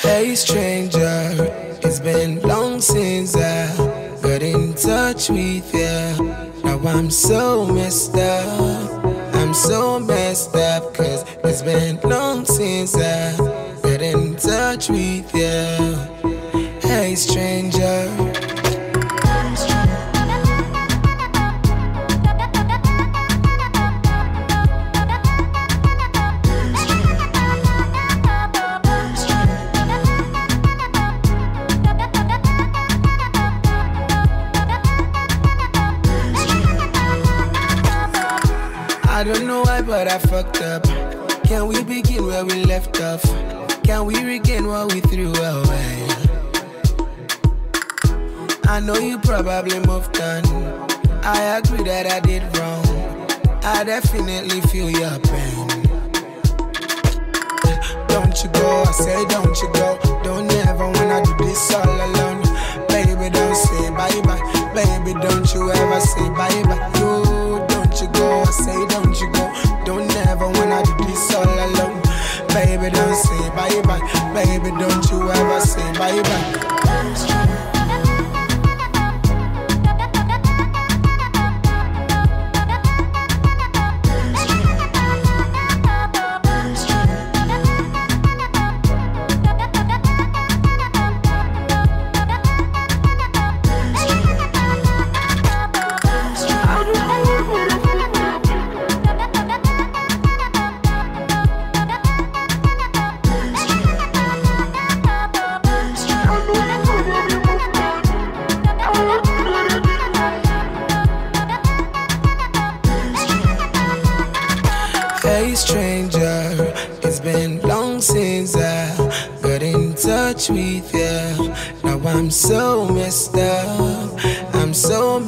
Hey stranger, it's been long since I got in touch with you. Now I'm so messed up. I'm so I don't know why, but I fucked up. Can we begin where we left off? Can we regain what we threw away? I know you probably moved on. I agree that I did wrong. I definitely feel your pain. Don't you go, I say don't you go. Don't ever wanna do this all alone. Baby, don't say bye bye. Baby, don't you ever say bye bye. Wanna do this all alone. Baby, don't say bye bye. Baby, don't you ever say bye bye. Stranger, it's been long since I got in touch with you. Now I'm so messed up. I'm so